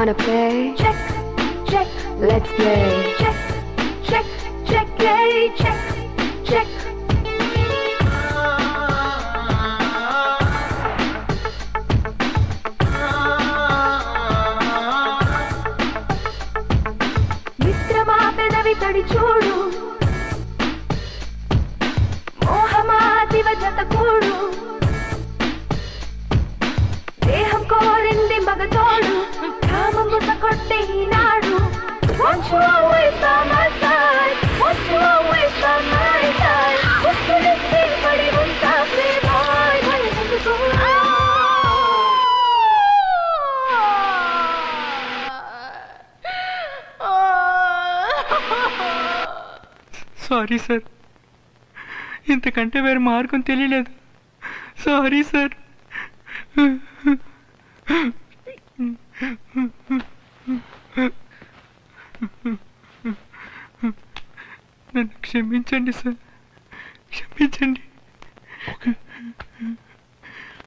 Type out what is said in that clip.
Wanna play? Check, check, Let's play. check, check, check, yay, check, check. మిత్రమా పెదవి తడి చూడు మోహమా దివ జత కూడు సారీ సార్. ఇంతకంటే వేరే మార్గం తెలియలేదు. Sorry sir. నన్ను క్షమించండి సార్. క్షమించండి.